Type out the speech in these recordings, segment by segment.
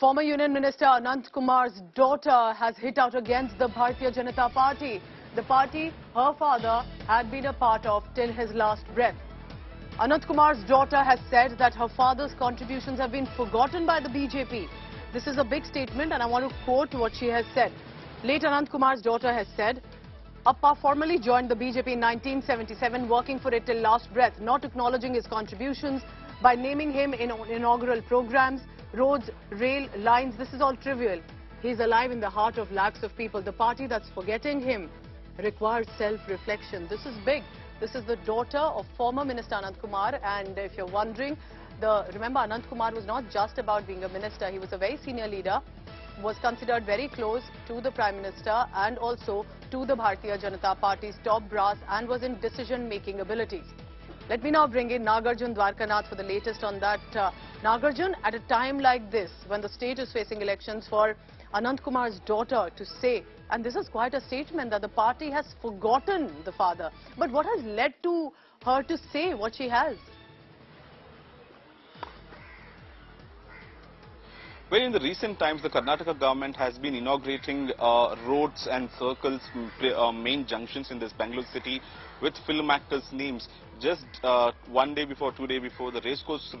Former Union Minister Ananth Kumar's daughter has hit out against the Bharatiya Janata Party. The party her father had been a part of till his last breath. Ananth Kumar's daughter has said that her father's contributions have been forgotten by the BJP. This is a big statement and I want to quote what she has said. Late Ananth Kumar's daughter has said, Appa formally joined the BJP in 1977, working for it till last breath, not acknowledging his contributions by naming him in inaugural programs, roads, rail, lines. This is all trivial. He's alive in the heart of lakhs of people. The party that's forgetting him requires self-reflection. This is big. This is the daughter of former Minister Ananth Kumar. And if you're wondering, the remember Ananth Kumar was not just about being a minister. He was a very senior leader was considered very close to the Prime Minister and also to the Bharatiya Janata Party's top brass and was in decision-making abilities. Let me now bring in Nagarjun Dwarkanath for the latest on that. Uh, Nagarjun, at a time like this, when the state is facing elections for Ananth Kumar's daughter to say, and this is quite a statement that the party has forgotten the father. But what has led to her to say what she has? Well, in the recent times, the Karnataka government has been inaugurating uh, roads and circles, uh, main junctions in this Bangalore city with film actors' names. Just uh, one day before, two days before, the Racecourse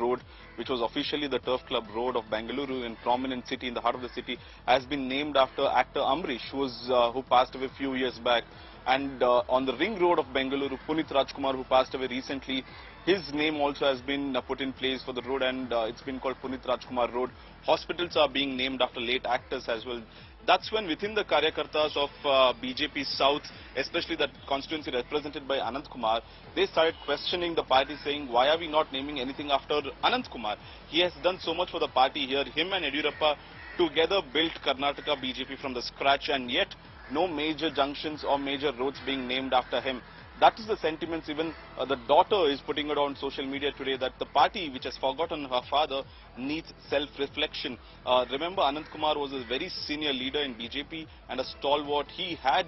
Road, which was officially the Turf Club Road of Bangalore in prominent city, in the heart of the city, has been named after actor Ambareesh, who, was, uh, who passed away a few years back. And uh, on the ring road of Bengaluru, Puneeth Rajkumar, who passed away recently, his name also has been uh, put in place for the road and uh, it's been called Puneeth Rajkumar Road. Hospitals are being named after late actors as well. That's when within the Karyakartas of uh, BJP South, especially that constituency represented by Ananth Kumar, they started questioning the party saying, why are we not naming anything after Ananth Kumar? He has done so much for the party here. Him and Yediyurappa together built Karnataka BJP from the scratch and yet no major junctions or major roads being named after him. That is the sentiments even uh, the daughter is putting it on social media today that the party which has forgotten her father needs self-reflection. Uh, remember Ananth Kumar was a very senior leader in BJP and a stalwart. He had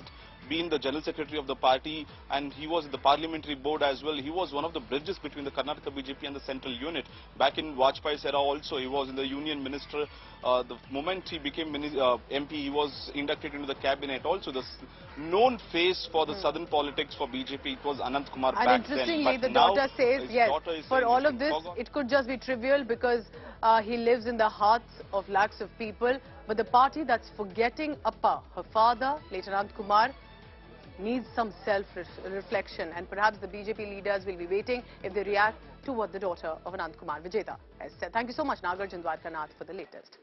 been the general secretary of the party and he was in the parliamentary board as well. He was one of the bridges between the Karnataka BJP and the central unit. Back in Vajpayee's era also, he was in the union minister. Uh, the moment he became uh, MP, he was inducted into the cabinet. Also, the known face for the hmm. southern politics for BJP, it was Ananth Kumar and back interestingly, the daughter says, yes, for all of this, it could just be trivial because uh, he lives in the hearts of lakhs of people. But the party that's forgetting Appa, her father, late Ananth Kumar, needs some self-reflection and perhaps the BJP leaders will be waiting if they react to what the daughter of Ananth Kumar Vijeta has said. Thank you so much Nagarjun Dwarkanath for the latest.